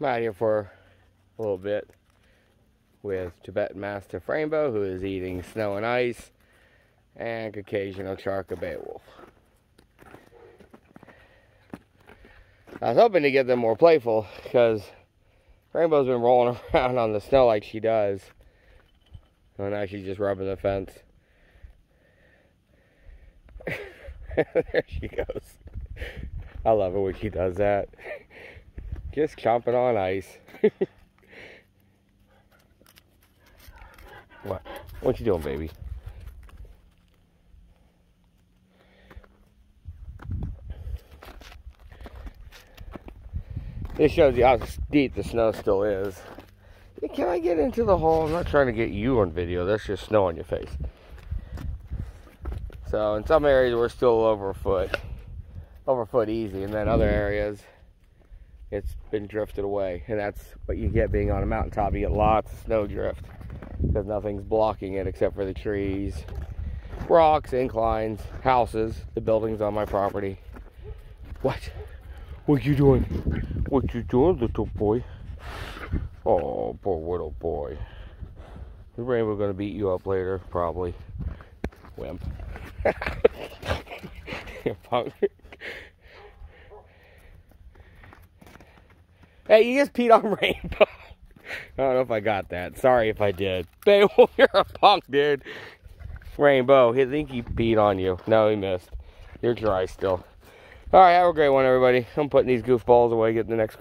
I'm out here for a little bit with Tibetan Mastiff Rainbow, who is eating snow and ice, and Caucasian Ovcharka Beowulf. I was hoping to get them more playful, because Rainbow's been rolling around on the snow like she does. And now she's just rubbing the fence. there she goes. I love it when she does that. Just chomping on ice. what? What you doing, baby? This shows you how deep the snow still is. Can I get into the hole? I'm not trying to get you on video. There's just snow on your face. So in some areas we're still over a foot. Over a foot easy. And then other areas it's been drifted away. And that's what you get being on a mountaintop. You get lots of snow drift. Because nothing's blocking it except for the trees, rocks, inclines, houses, the buildings on my property. What? What you doing? What you doing, little boy? Oh, poor little boy. The rainbow gonna beat you up later, probably. Wimp. Punk. Hey, you just peed on Rainbow. I don't know if I got that. Sorry if I did. Beowulf, you're a punk, dude. Rainbow, I think he peed on you. No, he missed. You're dry still. All right, have a great one, everybody. I'm putting these goofballs away, getting the next